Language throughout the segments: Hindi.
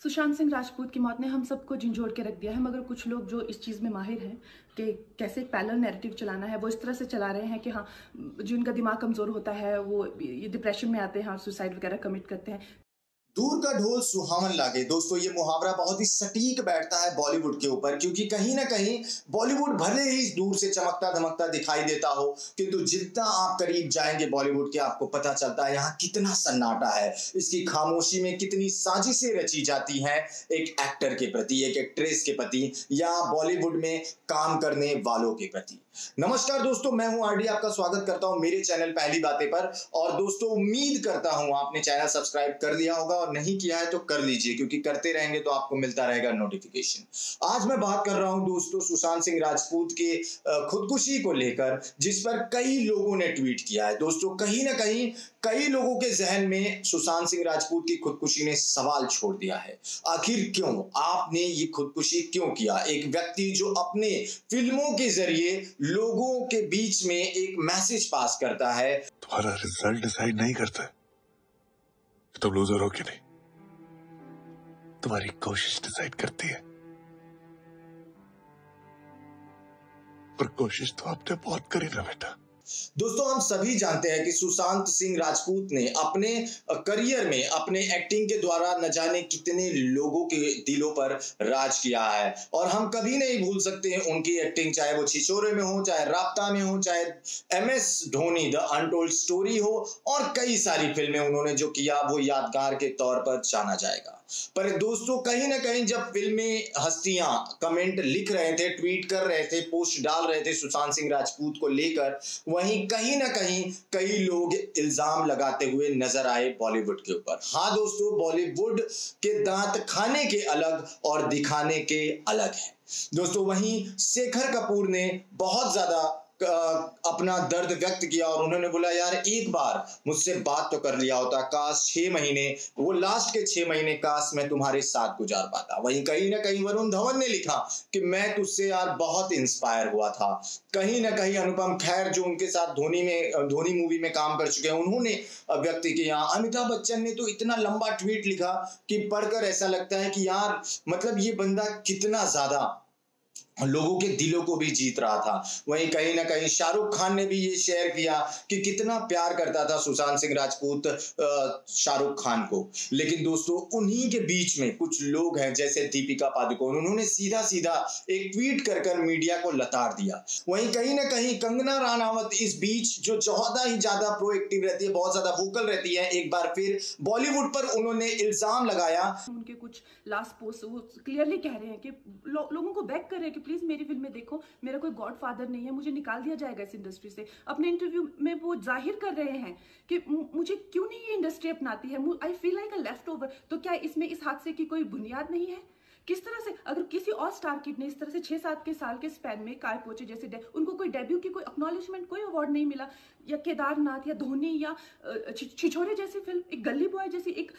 सुशांत सिंह राजपूत की मौत ने हम सबको झंझोड़ के रख दिया है, मगर कुछ लोग जो इस चीज़ में माहिर हैं कि कैसे पैरल नैरेटिव चलाना है, वो इस तरह से चला रहे हैं कि हाँ जिनका दिमाग कमज़ोर होता है, वो ये डिप्रेशन में आते हैं और सुसाइड वगैरह कमिट करते हैं। दूर का ढोल सुहावन लागे। दोस्तों, ये मुहावरा बहुत ही सटीक बैठता है बॉलीवुड के ऊपर, क्योंकि कहीं ना कहीं बॉलीवुड भले ही दूर से चमकता धमकता दिखाई देता हो, किंतु जितना आप करीब जाएँगे बॉलीवुड के, आपको पता चलता है यहाँ कितना सन्नाटा है। इसकी खामोशी में कितनी साजिशें रची जाती हैं एक एक्टर के प्रति, एक एक्ट्रेस के प्रति, या बॉलीवुड में काम करने वालों के प्रति। नमस्कार दोस्तों, मैं हूँ आरडी, आपका स्वागत करता हूँ मेरे चैनल पहली बातें पर। और दोस्तों, उम्मीद करता हूँ आपने चैनल सब्सक्राइब कर लिया होगा और नहीं किया है तो कर लीजिए, क्योंकि करते रहेंगे तो आपको मिलता रहेगा नोटिफिकेशन आज मैं बात कर रहा हूँ दोस्तों सुशांत सिंह राजपूत के खुदकुशी को लेकर, जिस पर कई लोगों ने ट्वीट किया है। दोस्तों, कहीं ना कहीं कई लोगों के जहन में सुशांत सिंह राजपूत की खुदकुशी ने सवाल छोड़ दिया है। आखिर क्यों? आपने ये खुदकुशी क्यों किया? एक व्यक्ति जो अपने फ़िल्मों के ज़रिए लोगों के बीच में एक मैसेज पास करता है। तुम्हारा रिज़ल्ट डिसाइड नहीं करता तुम लूजर हो कि नहीं? तुम्हारी कोशिश डिसाइड करती है। पर कोशिश तो आपने बहुत करी ना बेटा। दोस्तों, हम सभी जानते हैं कि सुशांत सिंह राजपूत ने अपने करियर में अपने एक्टिंग के द्वारा न जाने कितने लोगों के दिलों पर राज किया है। और हम कभी नहीं भूल सकते उनकी एक्टिंग चाहे वो छिछोरे में हो, चाहे राबता में हो, चाहे M S Dhoni the untold story हो, और कई सारी फ़िल्में उन्होंने जो किया, वो यादगार के तौर पर जाना जाएगा। पर दोस्तों, कहीं ना कहीं जब फ़िल्में हस्तियाँ कमेंट लिख रहे थे ट्वीट कर रहे थे पोस्ट डाल रहे थे सुशांत सिंह राजपूत को लेकर, वहीं कहीं ना कहीं कई लोग इल्ज़ाम लगाते हुए नज़र आए बॉलीवुड के ऊपर। हाँ दोस्तों बॉलीवुड के दांत खाने के अलग और दिखाने के अलग है। दोस्तों, वहीं शेखर कपूर ने बहुत ज़्यादा अपना दर्द व्यक्त किया और उन्होंने बोला, यार, एक बार मुझसे बात तो कर लिया होता, काश छह महीने, वो लास्ट के छह महीने काश मैं तुम्हारे साथ गुजार पाता। वहीं कहीं ना कहीं वरुण धवन ने लिखा कि मैं तुझसे यार बहुत इंस्पायर हुआ था। कहीं ना कहीं अनुपम खैर, जो उनके साथ धोनी में, धोनी मूवी में काम कर चुके हैं, उन्होंने व्यक्त किया। अमिताभ बच्चन ने तो इतना लंबा ट्वीट लिखा कि पढ़कर ऐसा लगता है कि यार मतलब ये बंदा कितना ज़्यादा लोगों के दिलों को भी जीत रहा था। वहीं कहीं ना कहीं शाहरुख खान ने भी ये शेयर किया कि कितना प्यार करता था सुशांत सिंह राजपूत शाहरुख खान को। लेकिन दोस्तों, उन्हीं के बीच में कुछ लोग हैं जैसे दीपिका पादुकोण। उन्होंने सीधा सीधा एक ट्वीट कर कर मीडिया को लताड़ दिया। वहीं कहीं ना कहीं कंगना रानावत इस बीच जो ज़्यादा ही ज़्यादा प्रोएक्टिव रहती है, बहुत ज़्यादा वोकल रहती है, एक बार फिर बॉलीवुड पर उन्होंने इल्ज़ाम लगाया। उनके कुछ लास्ट पोस्ट क्लियरली कह रहे हैं कि लोगों को बैक कर रहे हैं कि प्लीज़ मेरी फ़िल्म देखो। मेरा कोई गॉड फादर नहीं है, मुझे निकाल दिया जाएगा इस इंडस्ट्री से। अपने इंटरव्यू में वो ज़ाहिर कर रहे हैं कि मुझे क्यों नहीं ये इंडस्ट्री अपनाती है? I feel like a leftover तो क्या इसमें इस हादसे की कोई बुनियाद नहीं है? किस तरह से, अगर किसी और स्टार किड ने इस तरह से छह सात के साल के स्पैन में काय पोचे, जैसे उनको कोई डेब्यू की कोई अक्नॉलेजमेंट कोई अवार्ड नहीं मिला, या केदारनाथ, या धोनी, या छिछोरे जैसी फ़िल्म एक गली बॉय जैसी एक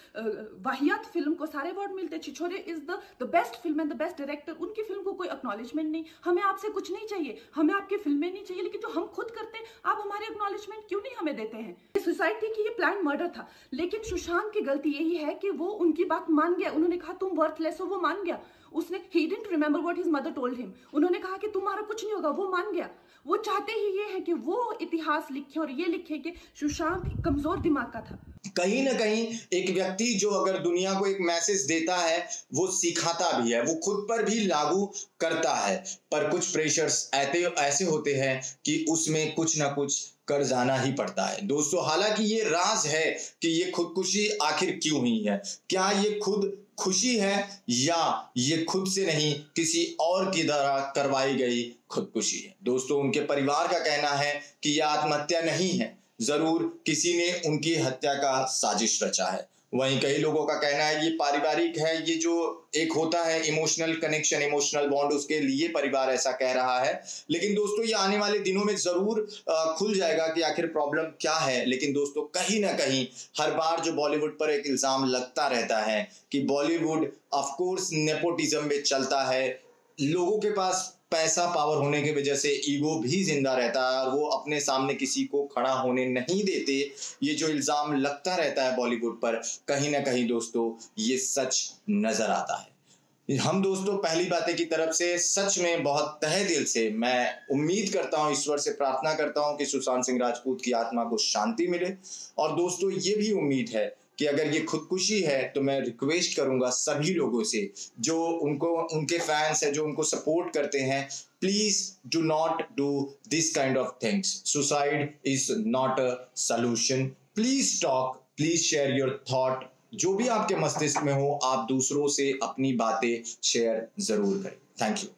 वाहियात फ़िल्म को सारे अवार्ड मिलते, Chhichhore is the the best film and the best director उनकी फ़िल्म को कोई अक्नॉलेजमेंट नहीं। हमें आपसे कुछ नहीं चाहिए, हमें आपकी फ़िल्में नहीं चाहिए, लेकिन जो हम खुद करते हैं, आप हमारे अक्नॉलेजमेंट क्यों नहीं हमें देते हैं? सुसाइड थी कि ये प्लान मर्डर था, लेकिन सुशांत की गलती यही है कि वो उनकी बात मान गया, उन्होंने कहा, तुम वर्थलेस हो, वो मान गया। उसने ही didn't remember what his mother told him उन्होंने कहा कि तुम्हारा कुछ नहीं होगा, वो मान गया. वो चाहते ही ये है कि वो इतिहास लिखे और ये लिखे कि सुशांत कमज़ोर दिमाग का था। कहीं ना कहीं एक व्यक्ति जो अगर दुनिया को एक मैसेज देता है, वो सिखाता भी है, वो खुद पर भी लागू करता है। पर कुछ प्रेशर्स ऐसे होते हैं कि उसमें कुछ ना कुछ कर जाना ही पड़ता है। दोस्तों, हालाँकि ये राज है कि ये खुदकुशी आखिर क्यों हुई है? क्या ये खुद खुशी है या ये खुद से नहीं, किसी और की द्वारा करवाई गई खुदकुशी है। दोस्तों, उनके परिवार का कहना है कि यह आत्महत्या नहीं है। ज़रूर किसी ने उनकी हत्या का साजिश रचा है। वहीं कई लोगों का कहना है, ये पारिवारिक है, ये जो एक होता है इमोशनल कनेक्शन इमोशनल बॉन्ड उसके लिए परिवार ऐसा कह रहा है। लेकिन दोस्तों, ये आने वाले दिनों में ज़रूर खुल जाएगा कि आखिर प्रॉब्लम क्या है। लेकिन दोस्तों, कहीं ना कहीं हर बार जो बॉलीवुड पर एक इल्ज़ाम लगता रहता है कि बॉलीवुड ऑफकोर्स नेपोटिज्म में चलता है लोगों के पास पैसा पावर होने की वजह से ईगो भी ज़िंदा रहता है और वो अपने सामने किसी को खड़ा होने नहीं देते। ये जो इल्ज़ाम लगता रहता है बॉलीवुड पर, कहीं ना कहीं दोस्तों, ये सच नज़र आता है। हम दोस्तों, पहली बातें की तरफ़ से सच में बहुत तहे दिल से मैं उम्मीद करता हूँ, ईश्वर से प्रार्थना करता हूँ कि सुशांत सिंह राजपूत की आत्मा को शांति मिले। और दोस्तों, ये भी उम्मीद है कि अगर ये खुदकुशी है तो मैं रिक्वेस्ट करूँगा सभी लोगों से, जो उनको, उनके फैंस है, जो उनको सपोर्ट करते हैं please do not do this kind of things suicide is not a solution please talk please share your thought जो भी आपके मस्तिष्क में हो, आप दूसरों से अपनी बातें शेयर ज़रूर करें. Thank you